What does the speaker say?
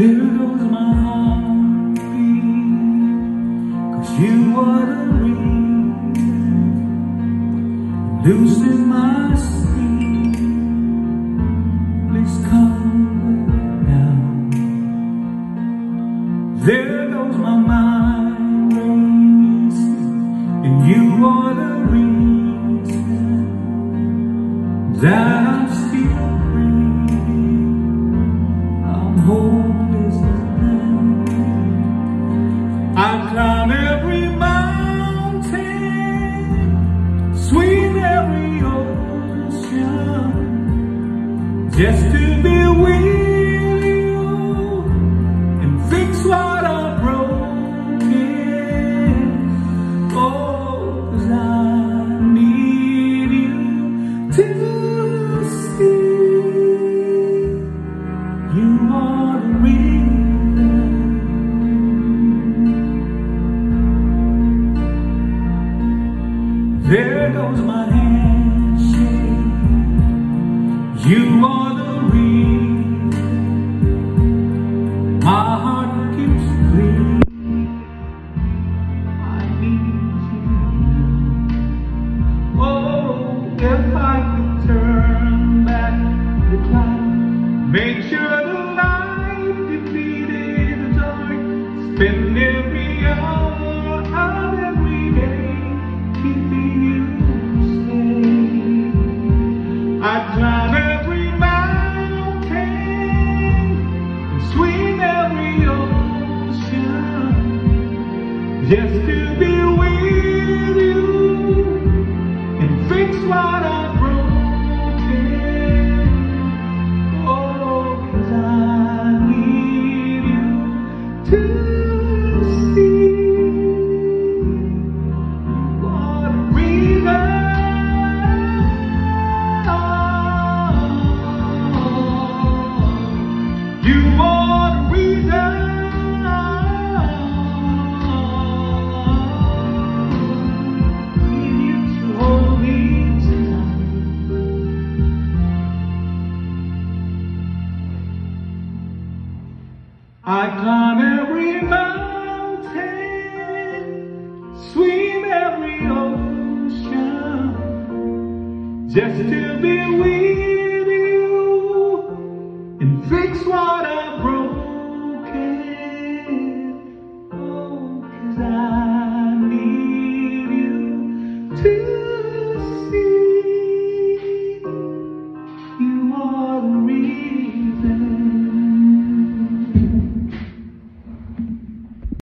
There goes my heartbeat, cause you are the reason, losing my sleep. Please come now. There goes my mind racing, and you are the reason that just to be with you and fix what I'm broken. Oh, I need you to see you are the reason. There goes my handshake. You are the reason. My heart keeps bleeding. I need you. Oh, if I could turn back the clock, make sure the light defeated the dark, spend every hour every day keeping you safe. I'd climb just I climb every mountain, swim every ocean, just to be with you and fix what I've